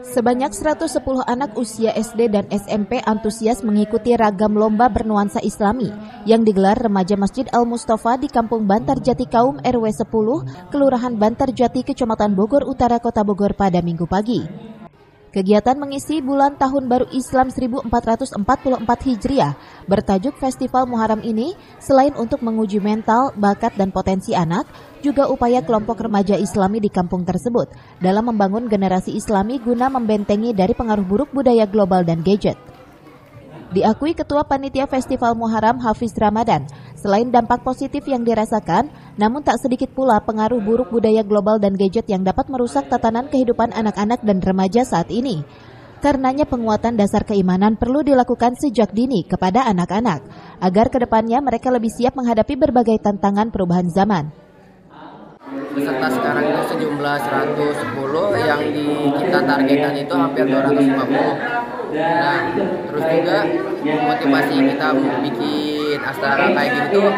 Sebanyak 110 anak usia SD dan SMP antusias mengikuti ragam lomba bernuansa islami yang digelar remaja Masjid Al-Mustafa di Kampung Bantar Jati Kaum RW 10, Kelurahan Bantar Jati, Kecamatan Bogor Utara, Kota Bogor pada minggu pagi. Kegiatan mengisi bulan Tahun Baru Islam 1444 Hijriah bertajuk Festival Muharram ini selain untuk menguji mental, bakat dan potensi anak, juga upaya kelompok remaja Islami di kampung tersebut dalam membangun generasi Islami guna membentengi dari pengaruh buruk budaya global dan gadget. Diakui Ketua Panitia Festival Muharram Hafiz Ramadan, selain dampak positif yang dirasakan, namun tak sedikit pula pengaruh buruk budaya global dan gadget yang dapat merusak tatanan kehidupan anak-anak dan remaja saat ini. Karenanya penguatan dasar keimanan perlu dilakukan sejak dini kepada anak-anak, agar ke depannya mereka lebih siap menghadapi berbagai tantangan perubahan zaman. Peserta sekarang itu sejumlah 110, yang di kita targetkan itu hampir 250 nah terus juga motivasi kita bikin astra kayak gitu tuh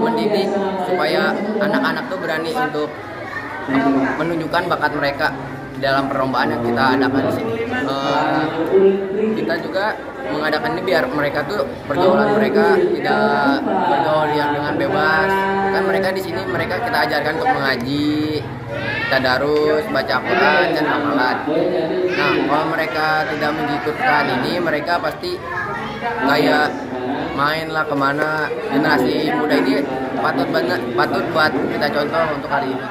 mendidik supaya anak-anak tuh berani untuk menunjukkan bakat mereka dalam perlombaan yang kita adakan di sini. Uh, kita juga mengadakan ini biar mereka tuh pergaulan mereka tidak bergaul yang dengan bebas. Kan mereka di sini mereka kita ajarkan untuk mengaji, tadarus, baca Quran dan amalan. Nah, kalau mereka tidak mengikutkan ini, mereka pasti kayak main lah ke mana generasi muda ini patut banget patut buat kita contoh untuk hari ini.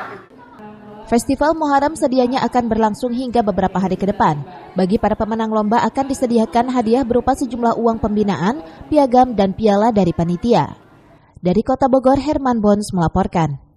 Festival Muharram sedianya akan berlangsung hingga beberapa hari ke depan. Bagi para pemenang lomba akan disediakan hadiah berupa sejumlah uang pembinaan, piagam, dan piala dari panitia. Dari Kota Bogor, Herman Bons melaporkan.